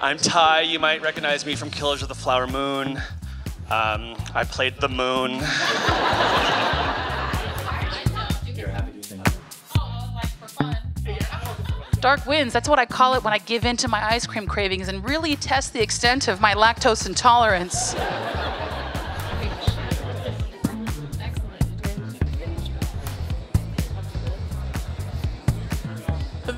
I'm Tai. You might recognize me from Killers of the Flower Moon. Um, I played the moon. Dark winds, that's what I call it when I give in to my ice cream cravings and really test the extent of my lactose intolerance.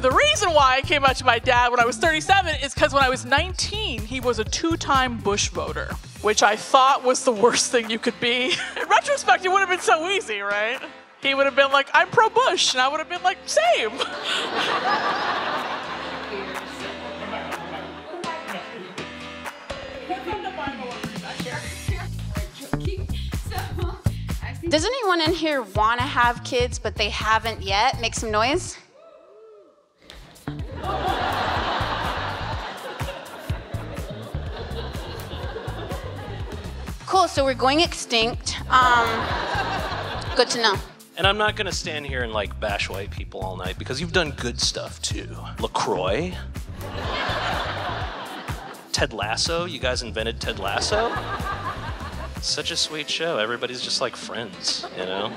The reason why I came out to my dad when I was 37 is because when I was 19, he was a two time Bush voter, which I thought was the worst thing you could be. In retrospect, it would have been so easy, right? He would have been like, I'm pro Bush, and I would have been like, same. Does anyone in here want to have kids but they haven't yet? Make some noise. Cool, so we're going extinct. Um, good to know. And I'm not gonna stand here and like bash white people all night because you've done good stuff too. LaCroix. Ted Lasso, you guys invented Ted Lasso? Such a sweet show. Everybody's just like friends, you know?